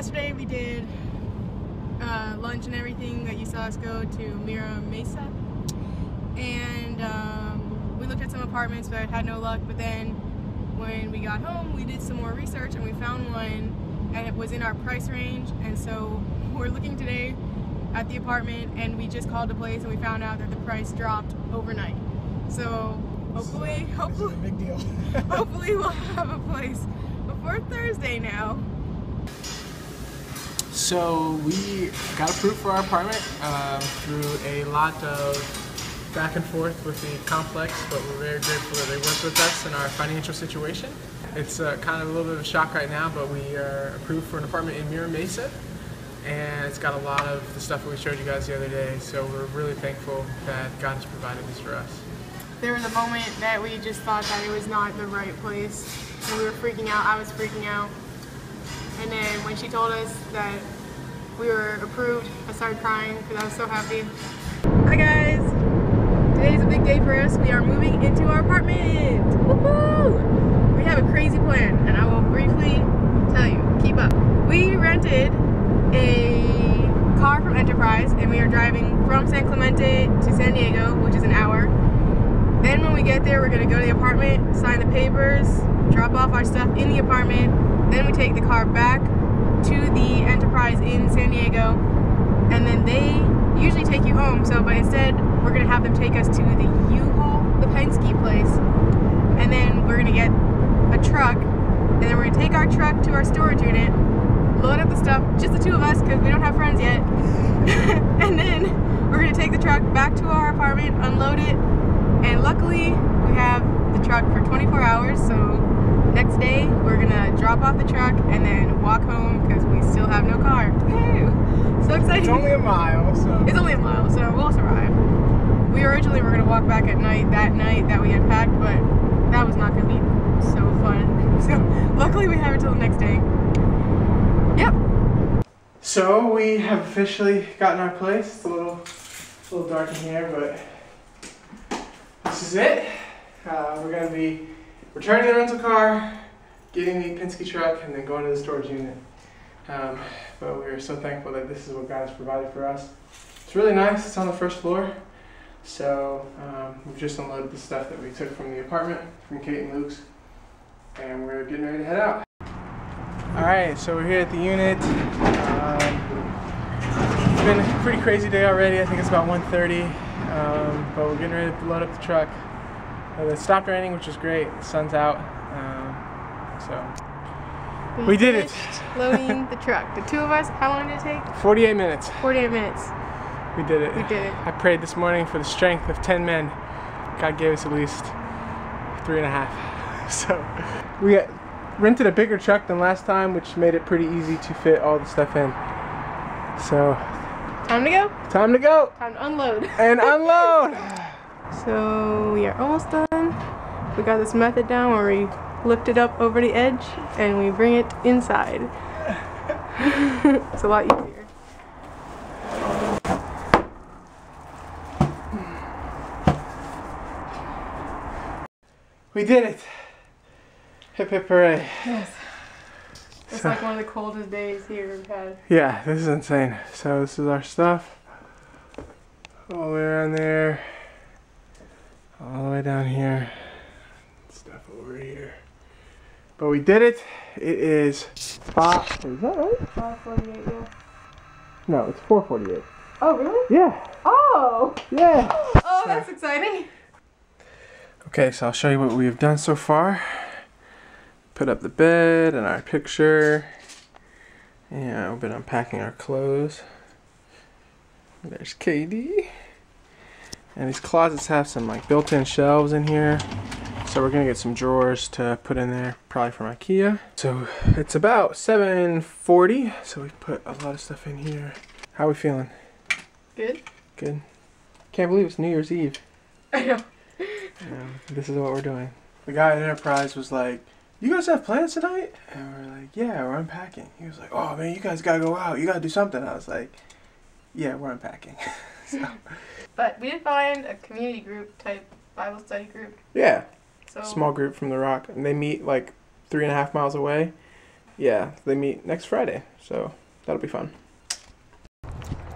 yesterday we did uh, lunch and everything that you saw us go to Mira Mesa. And um, we looked at some apartments but had no luck. But then when we got home, we did some more research and we found one and it was in our price range. And so we're looking today at the apartment and we just called the place and we found out that the price dropped overnight. So hopefully, hopefully, big deal. hopefully we'll have a place before Thursday now. So we got approved for our apartment um, through a lot of back and forth with the complex, but we're very grateful that they worked with us in our financial situation. It's uh, kind of a little bit of a shock right now, but we are approved for an apartment in Mira Mesa, and it's got a lot of the stuff that we showed you guys the other day. So we're really thankful that God has provided this for us. There was a moment that we just thought that it was not the right place, and we were freaking out. I was freaking out. And then when she told us that we were approved, I started crying because I was so happy. Hi guys! Today's a big day for us. We are moving into our apartment! Woohoo! We have a crazy plan, and I will briefly tell you. Keep up. We rented a car from Enterprise, and we are driving from San Clemente to San Diego, which is an hour. Then when we get there, we're gonna go to the apartment, sign the papers, drop off our stuff in the apartment. Then we take the car back to the Enterprise in San Diego, and then they usually take you home. So, but instead, we're gonna have them take us to the U-Haul, the Penske place, and then we're gonna get a truck, and then we're gonna take our truck to our storage unit, load up the stuff, just the two of us, because we don't have friends yet, and then we're gonna take the truck back to our apartment, unload it, and luckily we have the truck for 24 hours. So next day we're gonna drop off the truck and then walk home because we still have no car. Woo! So exciting! It's only a mile, so. It's only a mile, so we'll survive. We originally were gonna walk back at night that night that we had packed, but that was not gonna be so fun. So luckily we have it till the next day. Yep. So we have officially gotten our place. It's a little, a little dark in here, but this is it. Uh, we're gonna be returning the rental car, getting the Penske truck, and then going to the storage unit. Um, but we're so thankful that this is what God has provided for us. It's really nice. It's on the first floor. So um, we've just unloaded the stuff that we took from the apartment from Kate and Luke's, and we're getting ready to head out. All right, so we're here at the unit. Um, it's been a pretty crazy day already. I think it's about 1:30, um, but we're getting ready to load up the truck. Uh, it stopped raining, which is great. The sun's out, um, so We did it. Loading the truck. The two of us. How long did it take? 48 minutes. 48 minutes. We did it. We did it. I prayed this morning for the strength of 10 men. God gave us at least three and a half. So we got, rented a bigger truck than last time, which made it pretty easy to fit all the stuff in. So Time to go. time to go Time to unload. and unload. So we are almost done. We got this method down where we lift it up over the edge and we bring it inside. it's a lot easier. We did it. Hip hip hooray. Yes. It's like one of the coldest days here we've had. Yeah, this is insane. So this is our stuff. All the way around there. All the way down here. Stuff over here. But we did it. It is five. Is that right? 548, yeah. No, it's 448. Oh, really? Yeah. Oh! Yeah. Oh, that's exciting. Okay, so I'll show you what we've done so far. Put up the bed and our picture. Yeah, we've been unpacking our clothes. There's Katie. And these closets have some like built-in shelves in here. So we're gonna get some drawers to put in there, probably from IKEA. So it's about 7:40. So we put a lot of stuff in here. How are we feeling? Good. Good. Can't believe it's New Year's Eve. I know. Um, this is what we're doing. The guy at Enterprise was like, "You guys have plans tonight?" And we're like, "Yeah, we're unpacking." He was like, "Oh man, you guys gotta go out. You gotta do something." I was like, "Yeah, we're unpacking." so, But we did find a community group type Bible study group. yeah, So small group from the Rock, and they meet like three and a half miles away, yeah, they meet next Friday, so that'll be fun.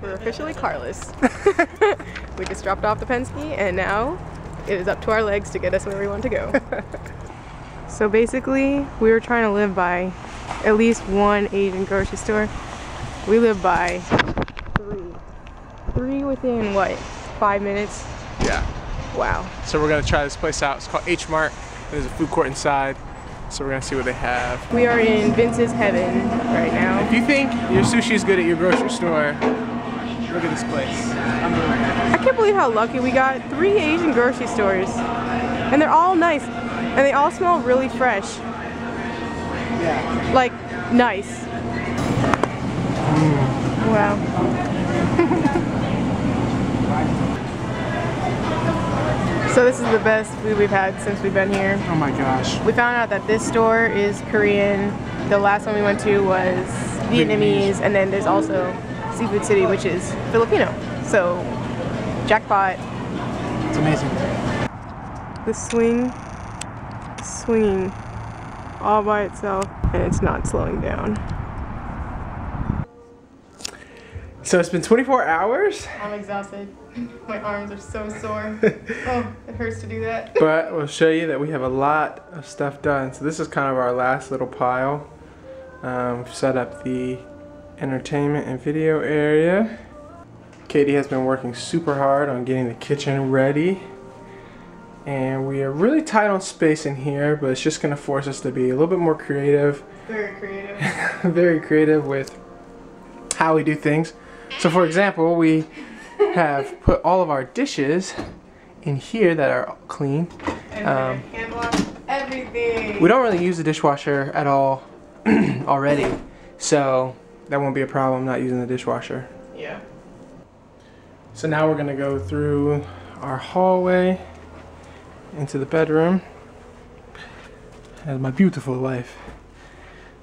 We're officially carless. we just dropped off the Penske and now it is up to our legs to get us where we want to go. so basically, we were trying to live by at least one Asian grocery store. We live by three. Three within what? Five minutes? Wow. So we're gonna try this place out. It's called H Mart. There's a food court inside, so we're gonna see what they have. We are in Vince's heaven right now. If you think your sushi is good at your grocery store, look at this place. I can't believe how lucky we got. Three Asian grocery stores. And they're all nice. And they all smell really fresh. Yeah. Like, nice. Mm. Wow. so this is the best food we've had since we've been here. Oh my gosh. We found out that this store is Korean. The last one we went to was Vietnamese, and then there's also Seafood City, which is Filipino. So, jackpot. It's amazing. The swing, swinging all by itself, and it's not slowing down. So it's been 24 hours, I'm exhausted. My arms are so sore. oh, it hurts to do that. but we'll show you that we have a lot of stuff done. So this is kind of our last little pile. Um, we've set up the entertainment and video area. Katie has been working super hard on getting the kitchen ready. And we are really tight on space in here, but it's just gonna force us to be a little bit more creative. Very creative. very creative with how we do things. So for example, we have put all of our dishes in here that are clean. And Um. We don't really use the dishwasher at all already, so that won't be a problem not using the dishwasher. Yeah. So now we're gonna go through our hallway into the bedroom. As my beautiful wife.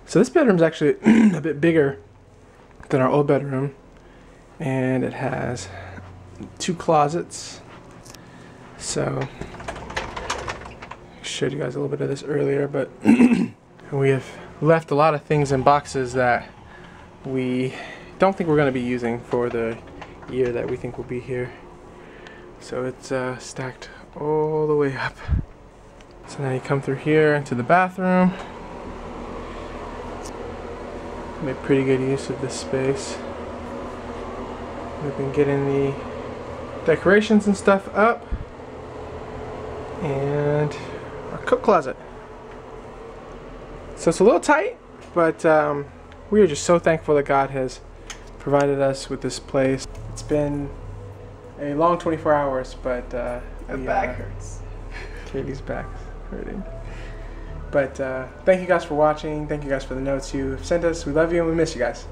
So this bedroom's actually a bit bigger than our old bedroom, and it has two closets. So I showed you guys a little bit of this earlier, but we have left a lot of things in boxes that we don't think we're going to be using for the year that we think will be here. So it's uh, stacked all the way up. So now you come through here into the bathroom. Make pretty good use of this space. We've been getting the decorations and stuff up. And our cook closet. So it's a little tight, but um, we are just so thankful that God has provided us with this place. It's been a long 24 hours, but uh, My we, back uh, hurts. Katie's back hurting. But uh, thank you guys for watching. Thank you guys for the notes you have sent us. We love you and we miss you guys.